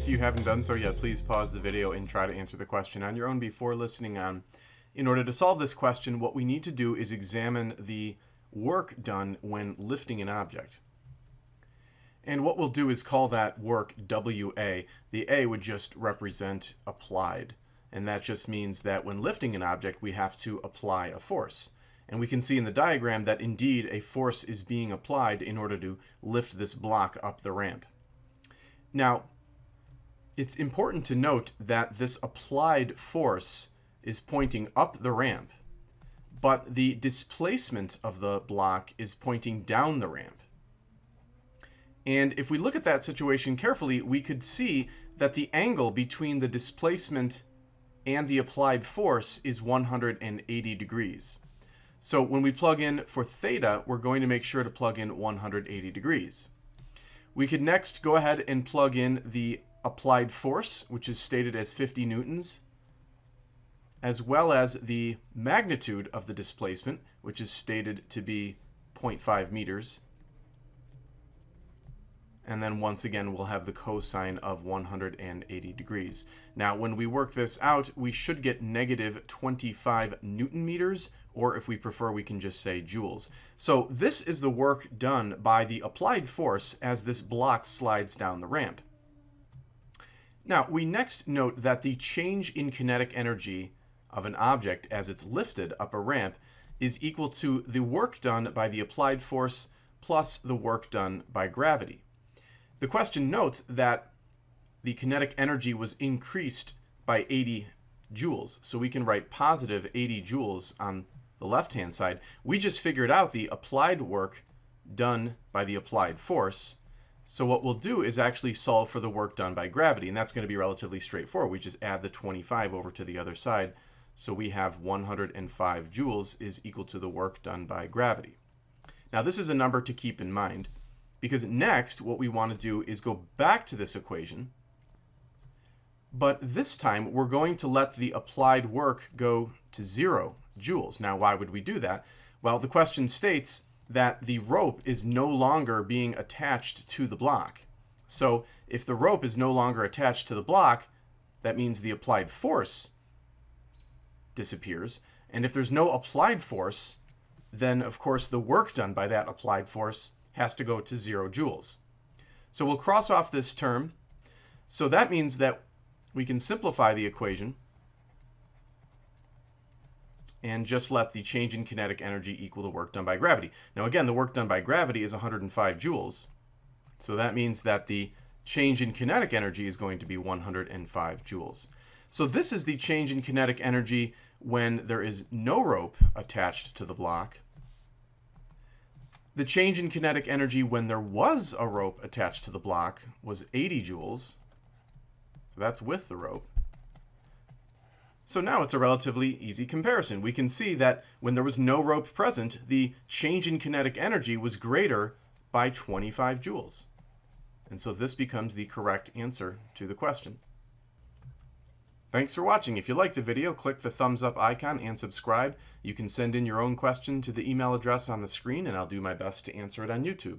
If you haven't done so yet, please pause the video and try to answer the question on your own before listening on. In order to solve this question, what we need to do is examine the work done when lifting an object. And what we'll do is call that work WA. The A would just represent applied. And that just means that when lifting an object, we have to apply a force. And we can see in the diagram that indeed a force is being applied in order to lift this block up the ramp. Now, it's important to note that this applied force is pointing up the ramp, but the displacement of the block is pointing down the ramp. And if we look at that situation carefully, we could see that the angle between the displacement and the applied force is 180 degrees. So when we plug in for theta, we're going to make sure to plug in 180 degrees. We could next go ahead and plug in the applied force, which is stated as 50 newtons, as well as the magnitude of the displacement, which is stated to be 0.5 meters. And then once again, we'll have the cosine of 180 degrees. Now, when we work this out, we should get negative 25 newton meters, or if we prefer, we can just say joules. So this is the work done by the applied force as this block slides down the ramp. Now, we next note that the change in kinetic energy of an object as it's lifted up a ramp is equal to the work done by the applied force plus the work done by gravity. The question notes that the kinetic energy was increased by 80 joules. So we can write positive 80 joules on the left-hand side. We just figured out the applied work done by the applied force so what we'll do is actually solve for the work done by gravity, and that's going to be relatively straightforward. We just add the 25 over to the other side. So we have 105 joules is equal to the work done by gravity. Now this is a number to keep in mind because next what we want to do is go back to this equation, but this time we're going to let the applied work go to zero joules. Now why would we do that? Well, the question states that the rope is no longer being attached to the block. So if the rope is no longer attached to the block, that means the applied force disappears. And if there's no applied force, then of course the work done by that applied force has to go to zero joules. So we'll cross off this term. So that means that we can simplify the equation and just let the change in kinetic energy equal the work done by gravity. Now again, the work done by gravity is 105 joules. So that means that the change in kinetic energy is going to be 105 joules. So this is the change in kinetic energy when there is no rope attached to the block. The change in kinetic energy when there was a rope attached to the block was 80 joules. So that's with the rope. So now it's a relatively easy comparison. We can see that when there was no rope present, the change in kinetic energy was greater by 25 joules. And so this becomes the correct answer to the question. Thanks for watching. If you liked the video, click the thumbs up icon and subscribe. You can send in your own question to the email address on the screen, and I'll do my best to answer it on YouTube.